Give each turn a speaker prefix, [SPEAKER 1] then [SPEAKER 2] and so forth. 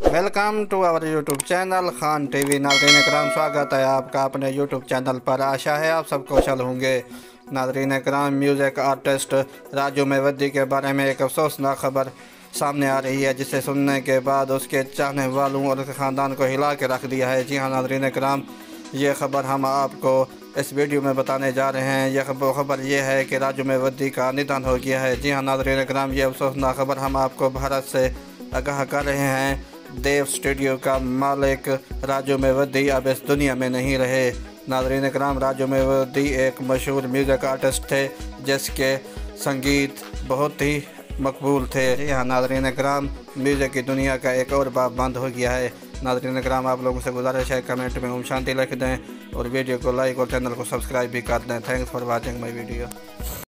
[SPEAKER 1] Welcome to our YouTube channel Khan TV नाजरीन कराम स्वागत है आपका अपने यूट्यूब चैनल पर। आशा है आप सब कुशल होंगे। नाजरीन कराम म्यूज़िक आर्टिस्ट राजू मेवद्दी के बारे में एक अफसोसनाक खबर सामने आ रही है, जिसे सुनने के बाद उसके चाहने वालों और उसके ख़ानदान को हिला के रख दिया है। जी हाँ नाजरीन कराम ये खबर हम आपको इस वीडियो में बताने जा रहे हैं। यह खबर यह है कि राजू मेवद्दी का निधन हो गया है। जी हाँ नाजरीन कराम ये अफसोसनाक खबर हम आपको भारत से आगाह कर रहे हैं। देव स्टूडियो का मालिक राजू मेवद्दी अब इस दुनिया में नहीं रहे। नाजरीन कराम राजू मेवद्दी एक मशहूर म्यूज़िक आर्टिस्ट थे, जिसके संगीत बहुत ही मकबूल थे। यहाँ नाजरीन कराम म्यूज़िक की दुनिया का एक और बाब बंद हो गया है। नाजरीन कराम आप लोगों से गुजारिश है कमेंट में ओम शांति लिख दें और वीडियो को लाइक और चैनल को सब्सक्राइब भी कर दें। Thanks for watching my video